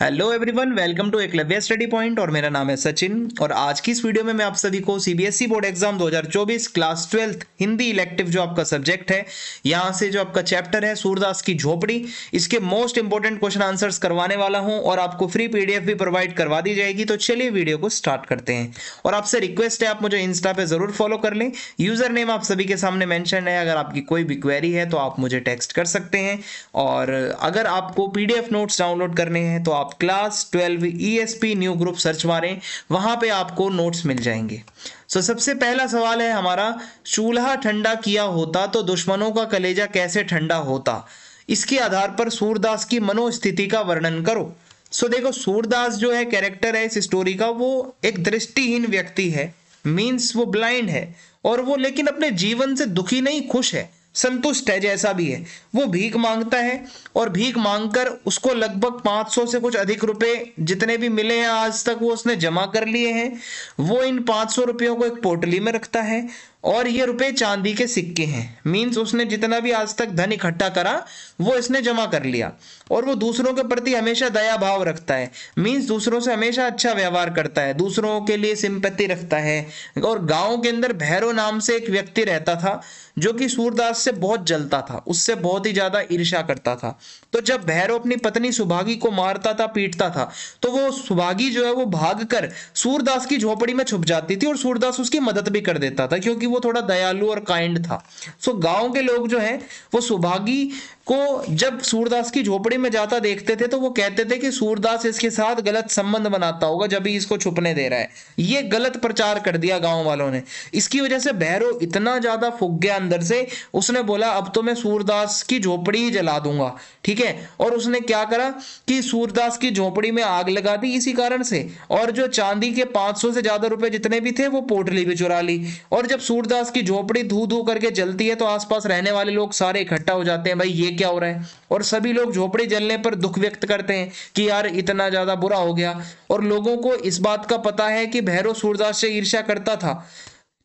Hello everyone welcome to Eklavya study point और मेरा नाम है सचिन और आज की इस वीडियो में मैं आप सभी को CBSE board exam 2024 class twelfth Hindi elective जो आपका सब्जेक्ट है, यहाँ से जो आपका चैप्टर है, सूरदास की झोपड़ी, इसके मोस्ट इंपोर्टेंट क्वेश्चन आंसर्स करवाने वाला हूँ और आपको फ्री पीडीएफ भी प्रोवाइड करवा दी जाएगी। तो चलिए वीडियो को स्टार्ट करते हैं। और आपसे रिक्वेस्ट है, आप मुझे इंस्टा पे ज़रूर फॉलो कर लें। यूज़र नेम आप सभी के सामने मैंशन है, अगर आपकी कोई भी क्वेरी है तो आप मुझे टेक्स्ट कर सकते हैं। और अगर आपको पीडीएफ नोट्स डाउनलोड करने हैं तो आप आप class twelve ESP new group search मारें वहाँ पे आपको नोट्स मिल जाएँगे। सो so, सबसे पहला सवाल है हमारा चूल्हा ठंडा किया होता तो दुश्मनों का कलेजा कैसे ठंडा होता? इसके आधार पर सूरदास की मनोस्थिति का वर्णन करो। सो so, देखो सूरदास जो है कैरेक्टर है इस स्टोरी का वो एक दृष्टिहीन व्यक्ति है मीन्स वो ब्लाइंड है और वो लेकिन अपने जीवन से दुखी नहीं खुश है। संतुष्ट है, जैसा भी है। वो भीख माँगता है और भीख मांगकर उसको लगभग 500 से कुछ अधिक रुपए जितने भी मिले हैं आज तक वो उसने जमा कर लिए हैं, वो इन 500 रुपयों को एक पोटली में रखता है और ये रुपए चांदी के सिक्के हैं। मींस उसने जितना भी आज तक धन इकट्ठा करा, वो इसने जमा कर लिया। और वो दूसरों के प्रति हमेशा दया भाव रखता है। मींस दूसरों से हमेशा अच्छा व्यवहार करता है। दूसरों के लिए सिंपत्ति रखता है। और गाँव के अंदर भैरव नाम से एक व्यक्ति रहता था, जो कि सूरदास से बहुत जलता था। उससे बहुत ही ज़्यादा ईर्षा करता था। तो जब भैरव अपनी पत्नी सुभागी को मारता था, पीटता था तो वो सुभागी जो है वो भाग सूरदास की झोपड़ी में छुप जाती थी और सूरदास उसकी मदद भी कर देता था, क्योंकि वो थोड़ा दयालु और काइंड था। सो गाँव के लोग जो है वो सुभागी को जब सूरदास की झोपड़ी में जाता देखते थे तो वो कहते थे कि सूरदास इसके साथ गलत संबंध बनाता होगा जब भी इसको छुपने दे रहा है। ये गलत प्रचार कर दिया गाँव वालों ने। इसकी वजह से भैरव इतना ज़्यादा फुक गया अंदर से, उसने बोला, अब तो मैं सूरदास की झोपड़ी ही जला दूँगा। ठीक है? और उसने क्या करा कि सूरदास की झोपड़ी में आग लगा दी इसी कारण से। और जो चांदी के 500 से ज़्यादा रुपए जितने भी थे, वो पोटली भी चुरा ली। और जब सूरदास की झोपड़ी धू धू करके जलती है तो आसपास रहने वाले लोग सारे इकट्ठा हो जाते हैं, भाई, ये क्या हो रहा है? और सभी लोग झोपड़ी जलने पर दुख व्यक्त करते हैं कि यार, इतना ज़्यादा बुरा हो गया। और लोगों को इस बात का पता है कि भैरव सूरदास से ईर्ष्या करता था।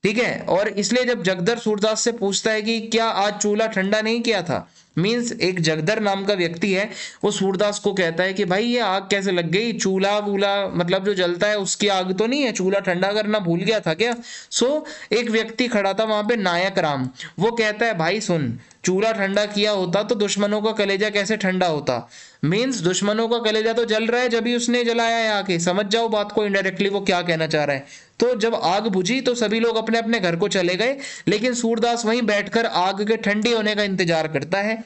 ठीक है? और इसलिए जब जगदर सूरदास से पूछता है कि क्या आज चूल्हा ठंडा नहीं किया था? मीन्स एक जगदर नाम का व्यक्ति है वो सूरदास को कहता है कि भाई ये आग कैसे लग गई? चूल्हा वूल्हा मतलब जो जलता है उसकी आग तो नहीं है? चूल्हा ठंडा करना भूल गया था क्या? सो so, एक व्यक्ति खड़ा था वहाँ पे नायक राम। वो कहता है भाई सुन चूल्हा ठंडा किया होता तो दुश्मनों का कलेजा कैसे ठंडा होता? मीन्स दुश्मनों का कलेजा तो जल रहा है जब ही उसने जलाया है आके। समझ जाओ बात को इनडायरेक्टली वो क्या कहना चाह रहा है। तो जब आग बुझी तो सभी लोग अपने अपने घर को चले गए, लेकिन सूरदास वहीं बैठकर आग के ठंडी होने का इंतज़ार करता है।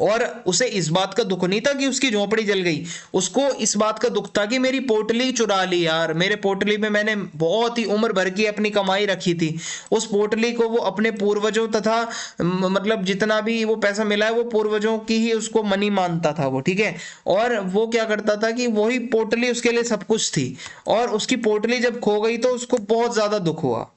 और उसे इस बात का दुख नहीं था कि उसकी झोपड़ी जल गई। उसको इस बात का दुख था कि मेरी पोटली चुरा ली यार। मेरे पोटली में मैंने बहुत ही उम्र भर की अपनी कमाई रखी थी। उस पोटली को वो अपने पूर्वजों तथा मतलब जितना भी वो पैसा मिला है, वो पूर्वजों की ही उसको मनी मानता था वो, ठीक है? और वो क्या करता था कि वही पोटली उसके लिए सब कुछ थी। और उसकी पोटली जब खो गई तो उसको बहुत ज़्यादा दुख हुआ।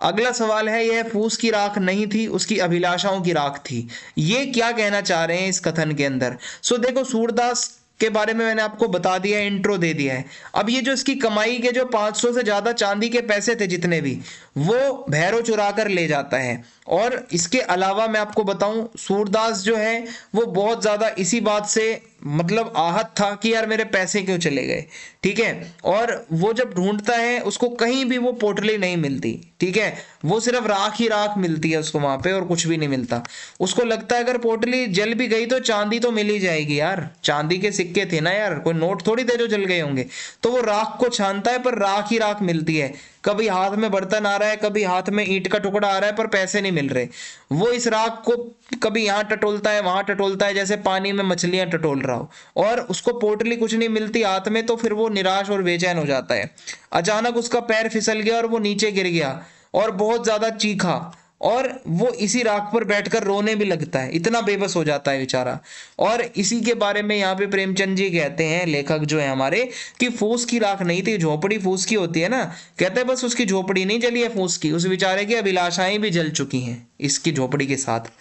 अगला सवाल है, यह फूस की राख नहीं थी, उसकी अभिलाषाओं की राख थी। ये क्या कहना चाह रहे हैं इस कथन के अंदर? सो देखो, सूरदास के बारे में मैंने आपको बता दिया इंट्रो दे दिया है। अब ये जो इसकी कमाई के जो 500 से ज़्यादा चांदी के पैसे थे जितने भी, वो भैरव चुरा कर ले जाता है। और इसके अलावा मैं आपको बताऊँ, सूरदास जो है, वो बहुत ज़्यादा इसी बात से मतलब आहत था कि यार मेरे पैसे क्यों चले गए, ठीक है? और वो जब ढूंढता है, उसको कहीं भी वो पोटली नहीं मिलती। ठीक है? वो सिर्फ़ राख ही राख मिलती है उसको वहाँ पे और कुछ भी नहीं मिलता। उसको लगता है अगर पोटली जल भी गई तो चांदी तो मिल ही जाएगी यार। चांदी के सिक्के थे ना यार, कोई नोट थोड़ी थे जो जल गए होंगे। तो वो राख को छानता है पर राख ही राख मिलती है। कभी हाथ में बर्तन आ रहा है, कभी हाथ में ईंट का टुकड़ा आ रहा है पर पैसे नहीं मिल रहे। वो इस राख को कभी यहाँ टटोलता है, वहाँ टटोलता है, जैसे पानी में मछलियाँ टटोल रहा हो। और उसको पोटली कुछ नहीं मिलती हाथ में तो फिर वो निराश और बेचैन हो जाता है। अचानक उसका पैर फिसल गया और वो नीचे गिर गया। और बहुत ज़्यादा चीखा। और वो इसी राख पर बैठकर रोने भी लगता है। इतना बेबस हो जाता है बेचारा। और इसी के बारे में यहाँ पे प्रेमचंद जी कहते हैं, लेखक जो है हमारे, कि फूस की राख नहीं थी, झोपड़ी फूस की होती है ना। कहते हैं, बस उसकी झोपड़ी नहीं जली है फूस की। उस बेचारे की अभिलाषाएँ भी जल चुकी हैं, इसकी झोपड़ी के साथ।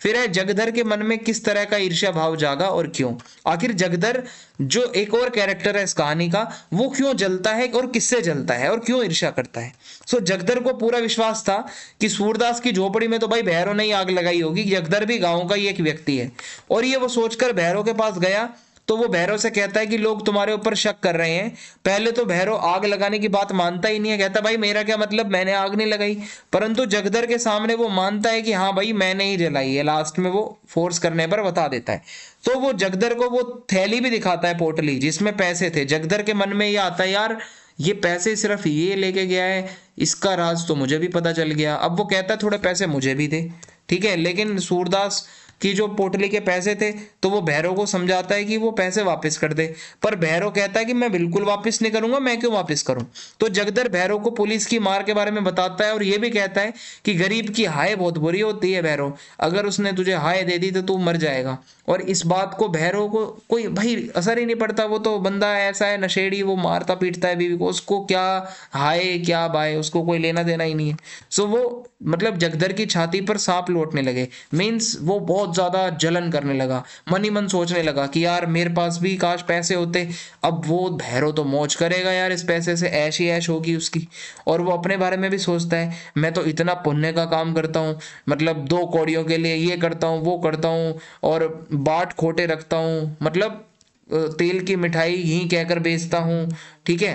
फिर है जगधर के मन में किस तरह का ईर्ष्या भाव जागा और क्यों? आखिर जगधर जो एक और कैरेक्टर है इस कहानी का, वो क्यों जलता है और किससे जलता है और क्यों ईर्ष्या करता है? सो जगधर को पूरा विश्वास था कि सूरदास की झोपड़ी में तो भाई भैरों ने ही आग लगाई होगी जगधर भी गाँव का ही एक व्यक्ति है। और ये वो सोचकर भैरों के पास गया तो वो भैरव से कहता है कि लोग तुम्हारे ऊपर शक कर रहे हैं। पहले तो भैरव आग लगाने की बात मानता ही नहीं है। कहता, भाई, मेरा क्या मतलब? मैंने आग नहीं लगाई। परंतु जगदर के सामने वो मानता है कि हाँ भाई, मैंने ही जलाई है। लास्ट में वो फोर्स करने पर बता देता है। तो वो जगदर को वो थैली भी दिखाता है पोटली, जिसमें पैसे थे। जगदर के मन में ये आता है, यार, ये पैसे सिर्फ़ ये लेके गया है, इसका राज तो मुझे भी पता चल गया। अब वो कहता है थोड़े पैसे मुझे भी दे। ठीक है, लेकिन सूरदास कि जो पोटली के पैसे थे तो वो भैरव को समझाता है कि वो पैसे वापस कर दे। पर भैरव कहता है कि मैं बिल्कुल वापस नहीं करूँगा, मैं क्यों वापस करूँ? तो जगदर भैरव को पुलिस की मार के बारे में बताता है और ये भी कहता है कि गरीब की हाय बहुत बुरी होती है भैरव। अगर उसने तुझे हाय दे दी तो तू मर जाएगा। और इस बात को भैरव को कोई भाई असर ही नहीं पड़ता, वो तो बंदा ऐसा है, नशेड़ी, वो मारता, पीटता है बीवी को, उसको क्या हाय, क्या बाय, उसको कोई लेना देना ही नहीं है। सो वो मतलब जगदर की छाती पर सांप लौटने लगे। मीन्स वो बहुत ज़्यादा जलन करने लगा, मन ही मन सोचने लगा कि यार मेरे पास भी काश पैसे होते। अब वो भैरव तो मौज करेगा यार इस पैसे से, ऐश ही ऐश होगी उसकी। और वो अपने बारे में भी सोचता है, मैं तो इतना पुण्य का काम करता हूँ मतलब दो कौड़ियों के लिए ये करता हूँ, वो करता हूँ, और बाट खोटे रखता हूँ मतलब तेल की मिठाई ही कहकर बेचता हूँ, ठीक है?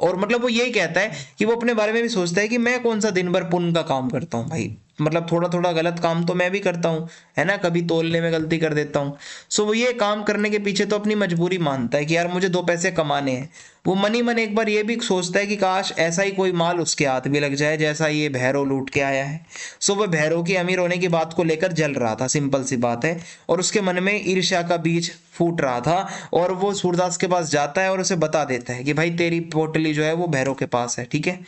और मतलब वो यही कहता है कि वो अपने बारे में भी सोचता है कि मैं कौन सा दिन भर पुण्य का काम करता हूँ भाई। मतलब थोड़ा थोड़ा गलत काम तो मैं भी करता हूँ, है ना? कभी तोलने में गलती कर देता हूँ। सो वो ये काम करने के पीछे तो अपनी मजबूरी मानता है कि यार मुझे दो पैसे कमाने हैं। वो मनी मन एक बार ये भी सोचता है कि काश ऐसा ही कोई माल उसके हाथ भी लग जाए, जैसा ये भैरव लूट के आया है। सो वह भैरव की अमीर होने की बात को लेकर जल रहा था, सिंपल सी बात है। और उसके मन में ईर्ष्या का बीज फूट रहा था और वो सूरदास के पास जाता है और उसे बता देता है कि भाई तेरी पोटली जो है वो भैरव के पास है, ठीक है?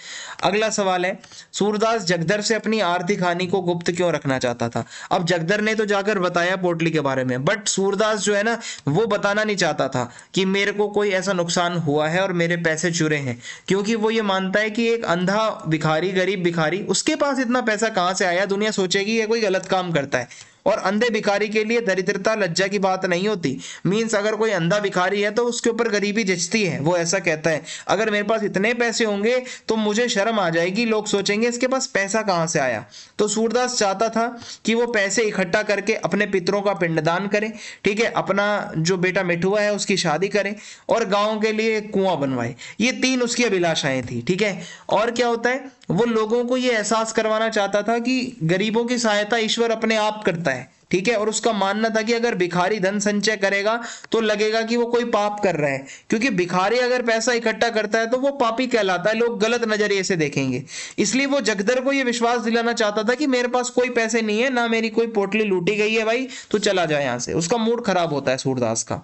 अगला सवाल है, सूरदास जगदर से अपनी आर्थिक हानि को गुप्त क्यों रखना चाहता था? अब जगदर ने तो जाकर बताया पोटली के बारे में बट सूरदास जो है ना, वो बताना नहीं चाहता था कि मेरे को कोई ऐसा नुकसान हुआ है और मेरे पैसे चुरे हैं, क्योंकि वो ये मानता है कि एक अंधा भिखारी, गरीब भिखारी, उसके पास इतना पैसा कहाँ से आया? दुनिया सोचेगी ये कोई गलत काम करता है। और अंधे भिखारी के लिए दरिद्रता लज्जा की बात नहीं होती। मीन्स अगर कोई अंधा भिखारी है तो उसके ऊपर गरीबी जचती है, वो ऐसा कहता है। अगर मेरे पास इतने पैसे होंगे तो मुझे शर्म आ जाएगी, लोग सोचेंगे, इसके पास पैसा कहाँ से आया? तो सूरदास चाहता था कि वो पैसे इकट्ठा करके अपने पितरों का पिंडदान करें, ठीक है, अपना जो बेटा मिठुआ है, उसकी शादी करें, और गाँव के लिए कुआँ बनवाए। ये तीन उसकी अभिलाषाएँ थी, ठीक है? और क्या होता है, वो लोगों को ये एहसास करवाना चाहता था कि गरीबों की सहायता ईश्वर अपने आप करता है। ठीक है? और उसका मानना था कि अगर भिखारी धन संचय करेगा तो लगेगा कि वो कोई पाप कर रहा है। क्योंकि भिखारी अगर पैसा इकट्ठा करता है तो वो पापी कहलाता है। लोग गलत नज़रिए से देखेंगे। इसलिए वो जगदर को ये विश्वास दिलाना चाहता था कि मेरे पास कोई पैसे नहीं है, ना मेरी कोई पोटली लूटी गई है भाई तो चला जाए यहाँ से। उसका मूड खराब होता है सूरदास का।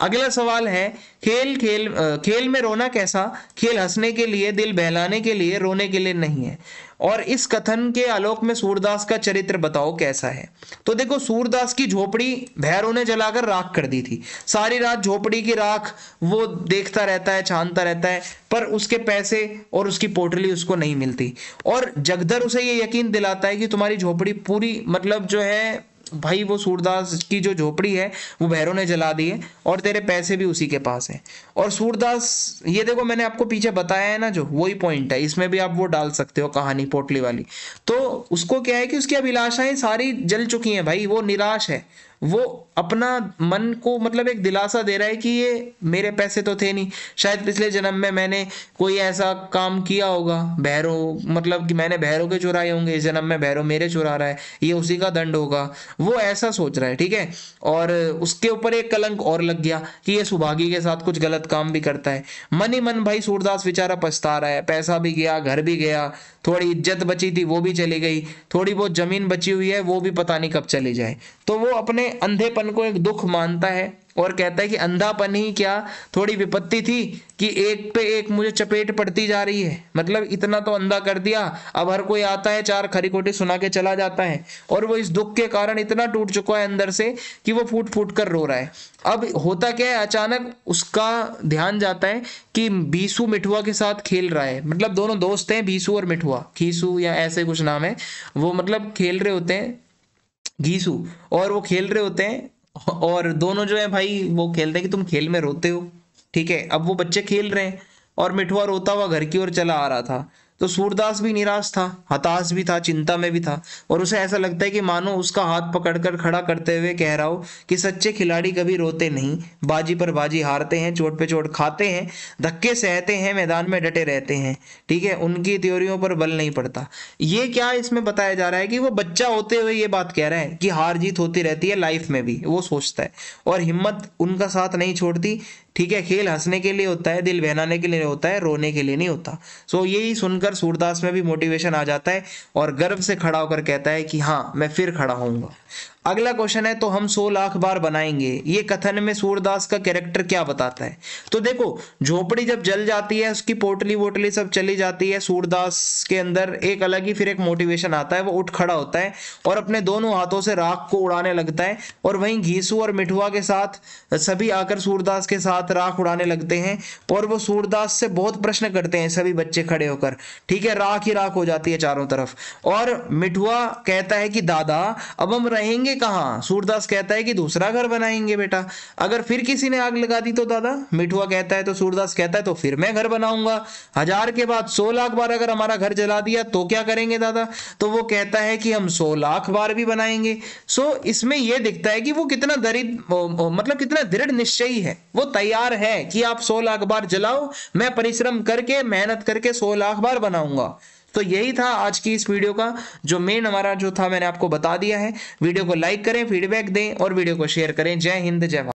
अगला सवाल है, खेल खेल खेल में रोना कैसा? खेल हंसने के लिए, दिल बहलाने के लिए, रोने के लिए नहीं है। और इस कथन के आलोक में सूरदास का चरित्र बताओ कैसा है? तो देखो, सूरदास की झोपड़ी भैरों ने जलाकर राख कर दी थी। सारी रात झोपड़ी की राख वो देखता रहता है, छानता रहता है, पर उसके पैसे और उसकी पोटली उसको नहीं मिलती। और जगदर उसे ये यकीन दिलाता है कि तुम्हारी झोपड़ी पूरी मतलब जो है भाई वो सूरदास की जो झोपड़ी है, वो भैरव ने जला दी है और तेरे पैसे भी उसी के पास है। और सूरदास, ये देखो मैंने आपको पीछे बताया है ना जो वही पॉइंट है। इसमें भी आप वो डाल सकते हो कहानी पोटली वाली। तो उसको क्या है कि उसकी अभिलाषाएँ सारी जल चुकी हैं भाई, वो निराश है। वो अपना मन को मतलब एक दिलासा दे रहा है कि ये मेरे पैसे तो थे नहीं। शायद पिछले जन्म में मैंने कोई ऐसा काम किया होगा, भैरो मतलब कि मैंने भैरों के चुराए होंगे, इस जन्म में भैरो मेरे चुरा रहा है, ये उसी का दंड होगा। वो ऐसा सोच रहा है, ठीक है? और उसके ऊपर एक कलंक और लग गया कि ये सुभागी के साथ कुछ गलत काम भी करता है। मन ही मन भाई सूरदास बेचारा पछता रहा है, पैसा भी गया, घर भी गया, थोड़ी इज़्ज़त बची थी, वो भी चली गई, थोड़ी बहुत ज़मीन बची हुई है, वो भी पता नहीं कब चली जाए। तो वो अपने अंधेपन को एक दुख मानता है और कहता है कि अंधापन ही क्या थोड़ी विपत्ति थी कि एक पे एक मुझे चपेट पड़ती जा रही है। मतलब इतना तो अंधा कर दिया, अब हर कोई आता है, चार खरी खोटी सुना के चला जाता है और वो इस दुख के कारण इतना टूट चुका है अंदर से कि वो फूट फूट कर रो रहा है। अब होता क्या है, अचानक उसका ध्यान जाता है कि बीसू मिठुआ के साथ खेल रहा है। मतलब दोनों दोस्त हैं, बीसू और मिठुआ, खीसू या ऐसे कुछ नाम है। वो मतलब खेल रहे होते हैं घीसू और वो खेल रहे होते हैं, और दोनों जो है भाई, वो खेलते हैं कि तुम खेल में रोते हो, ठीक है? अब वो बच्चे खेल रहे हैं, और मिठुआ रोता हुआ घर की ओर चला आ रहा था। तो सूरदास भी निराश था, हताश भी था, चिंता में भी था। और उसे ऐसा लगता है कि मानो उसका हाथ पकड़कर खड़ा करते हुए कह रहा हो कि सच्चे खिलाड़ी कभी रोते नहीं, बाजी पर बाजी हारते हैं, चोट पे चोट खाते हैं, धक्के सहते हैं, मैदान में डटे रहते हैं। ठीक है, उनकी त्योरियों पर बल नहीं पड़ता। ये क्या इसमें बताया जा रहा है कि वो बच्चा होते हुए ये बात कह रहा है कि हार जीत होती रहती है लाइफ में भी, वो सोचता है। और हिम्मत उनका साथ नहीं छोड़ती ठीक है, खेल हंसने के लिए होता है, दिल बहनाने के लिए होता है, रोने के लिए नहीं होता। सो यही सुनकर सूरदास में भी मोटिवेशन आ जाता है और गर्व से खड़ा होकर कहता है कि हाँ मैं फिर खड़ा होऊँगा। अगला क्वेश्चन है तो हम सौ लाख बार बनाएँगे। ये कथन में सूरदास का कैरेक्टर क्या बताता है? तो देखो, झोपड़ी जब जल जाती है, उसकी पोटली वोटली सब चली जाती है, सूरदास के अंदर एक अलग ही फिर एक मोटिवेशन आता है, वो उठ खड़ा होता है और अपने दोनों हाथों से राख को उड़ाने लगता है और वहीं घीसू और मिठुआ के साथ, सभी आकर सूरदास के साथ राख उड़ाने लगते हैं और वो सूरदास से बहुत प्रश्न करते हैं, सभी बच्चे खड़े होकर। ठीक है, राख ही राख हो जाती है चारों तरफ़। और मिठुआ कहता है कि, दादा, अब हम रहेंगे कहाँ? सूरदास कहता है कि दूसरा घर बनाएँगे बेटा। अगर फिर किसी ने आग लगा दी तो दादा? मिठुआ कहता है तो सूरदास कहता है तो फिर मैं घर बनाऊँगा। हज़ार के बाद सौ लाख बार अगर हमारा घर जला दिया तो क्या करेंगे दादा? तो वो कहता है कि हम सौ लाख बार भी बनाएँगे। सो इसमें यह दिखता है कि वो कितना दरिद मतलब कितना दृढ़ निश्चयी है। वो तैयार है कि आप सौ लाख बार जलाओ, मैं परिश्रम करके, मेहनत करके सौ लाख बार बनाऊँगा। तो यही था आज की इस वीडियो का, जो मेन हमारा जो था मैंने आपको बता दिया है। वीडियो को लाइक करें फीडबैक दें और वीडियो को शेयर करें। जय हिंद, जय भारत।